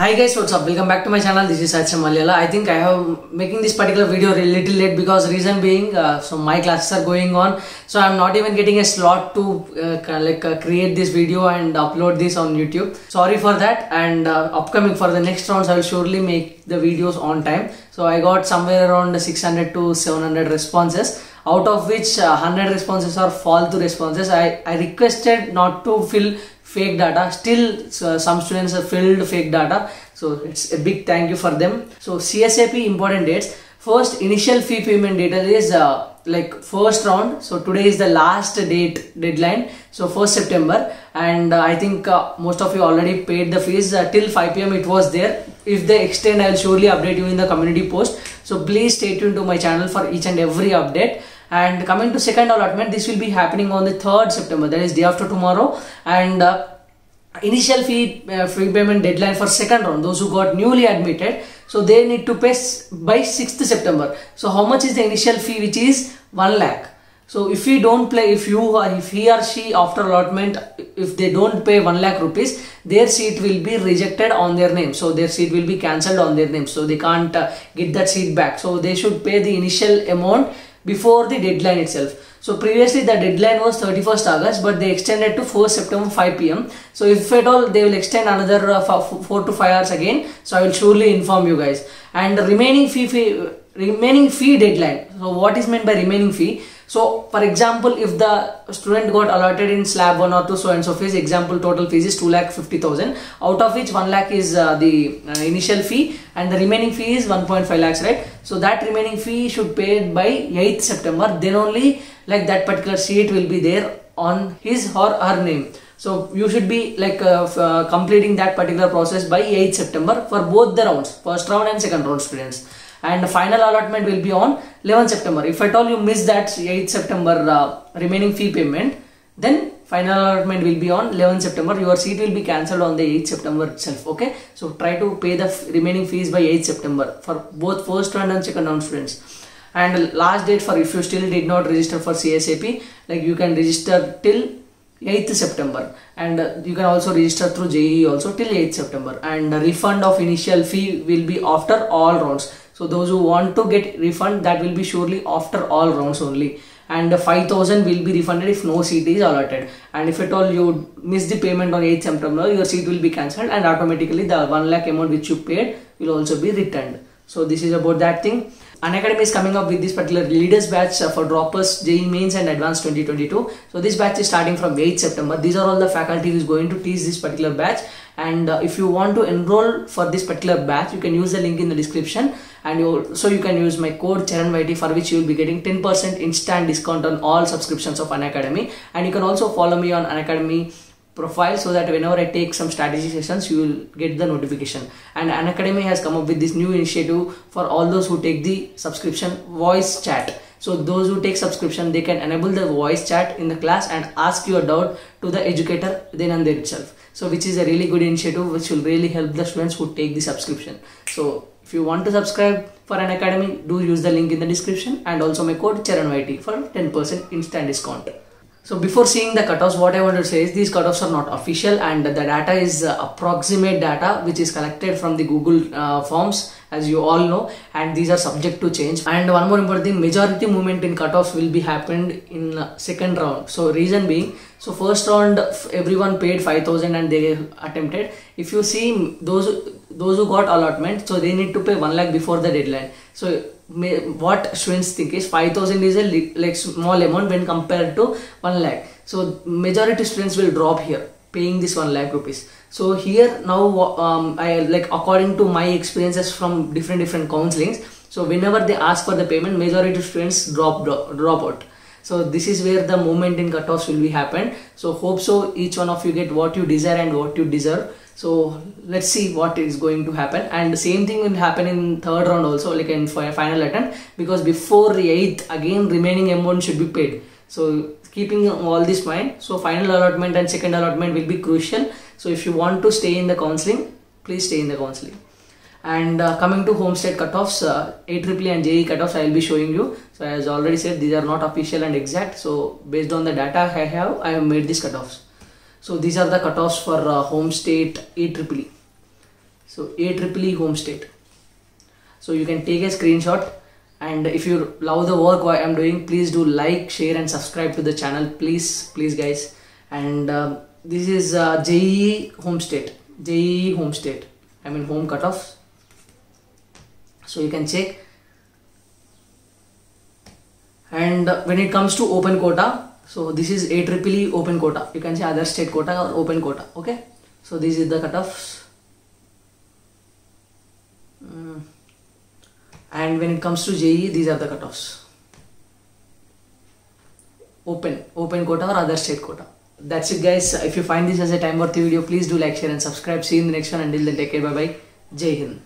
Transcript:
Hi guys, what's up? Welcome back to my channel. This is Sai Charan Malyala. I think I have making this particular video a little late because reason being, uh, so my classes are going on, so I'm not even getting a slot to uh, like uh, create this video and upload this on YouTube. Sorry for that. And uh, upcoming for the next rounds, I will surely make the videos on time. So I got somewhere around 600 to 700 responses out of which uh, 100 responses are false responses I, I requested not to fill fake data. Still uh, some students have filled fake data. So it's a big thank you for them. So csap important dates. First initial fee payment date is uh, like first round. So today is the last date deadline. So 1st september. And uh, i think uh, most of you already paid the fees uh, till 5 pm it was there. If they extend i'll surely update you in the community post. So please stay tuned to my channel for each and every update and coming to second allotment this will be happening on the 3rd september that is day after tomorrow. And uh, initial fee uh, free payment deadline for second round those who got newly admitted so they need to pay by 6th september. So how much is the initial fee which is 1 lakh? So if we don't play if you or if he or she after allotment if they don't pay 1 lakh rupees their seat will be rejected on their name. So their seat will be cancelled on their name. So they can't uh, get that seat back. So they should pay the initial amount before the deadline itself. So previously the deadline was 31st August but they extended to 4th September 5 pm. So if at all they will extend another uh, 4 to 5 hours again so I will surely inform you guys. And the remaining fee, fee remaining fee deadline. So what is meant by remaining fee? So for example if the student got allotted in slab 1 or 2 so and so fees example total fees is 2 lakh 50,000 out of which 1 lakh is uh, the uh, initial fee and the remaining fee is 1.5 lakhs right? So that remaining fee should pay it by 8th September. Then only like that particular seat will be there on his or her name. So you should be like uh, uh, completing that particular process by 8th September for both the rounds first round and second round students and the final allotment will be on 11 September. If at all you miss that 8 September uh, remaining fee payment, then final allotment will be on 11 September. Your seat will be cancelled on the 8 September itself. Okay, so try to pay the remaining fees by 8 September for both first round and second round students. And last date for if you still did not register for CSAP, like you can register till 8th September and you can also register through JEE also till 8th September and refund of initial fee will be after all rounds so those who want to get refund that will be surely after all rounds only. And the 5000 will be refunded if no seat is allotted. And if at all you miss the payment on 8th September your seat will be cancelled and automatically the 1 lakh amount which you paid will also be returned so this is about that thing Unacademy is coming up with this particular leaders batch uh, for droppers, JEE mains and advanced 2022. So this batch is starting from 8 September. These are all the faculty who is going to teach this particular batch. And uh, if you want to enroll for this particular batch, you can use the link in the description. And you so you can use my code CharanYT for which you will be getting 10% instant discount on all subscriptions of Unacademy. And you can also follow me on Unacademy profile so that whenever I take some strategy sessions, you will get the notification. And Unacademy has come up with this new initiative for all those who take the subscription voice chat. So those who take subscription, they can enable the voice chat in the class and ask your doubt to the educator then and there itself. So which is a really good initiative which will really help the students who take the subscription. So if you want to subscribe for Unacademy, do use the link in the description and also my code CharanYT for 10% instant discount. So before seeing the cutoffs, what I want to say is these cutoffs are not official and the data is uh, approximate data which is collected from the Google uh, forms as you all know and these are subject to change. And one more important thing, majority movement in cutoffs will be happened in uh, second round. So reason being, so first round everyone paid 5000 and they attempted. If you see those those who got allotment, so they need to pay 1 lakh before the deadline. So what students think is 5000 is a like small amount when compared to 1 lakh. So majority students will drop here paying this 1 lakh rupees. So here now um, i like according to my experiences from different different counselings so whenever they ask for the payment majority students drop drop, drop out so this is where the movement in cutoffs will be happened. So hope so each one of you get what you desire and what you deserve. So let's see what is going to happen. And the same thing will happen in third round also like in final attempt because before the eighth again remaining amount should be paid. So keeping all this mind so final allotment and second allotment will be crucial. So if you want to stay in the counseling please stay in the counseling and uh, coming to home state cutoffs uh, AEEE and JEE cutoffs I will be showing you. So as already said these are not official and exact. So based on the data I have I have made these cutoffs. So these are the cutoffs for uh, home state AEEE so a triple e home state so you can take a screenshot. And if you love the work i'm doing please do like share and subscribe to the channel. Please please guys. And um, this is uh, JEE home state JEE home state I mean home cutoffs so you can check. And when it comes to open quota so this is a triple open quota. You can say other state quota or open quota okay? So this is the cutoffs. Mm. and when it comes to JEE these are the cutoffs. Open open quota or other state quota. That's it guys. If you find this as a time worthy video please do like share and subscribe. See you in the next one. Until then take care. Bye bye jai hind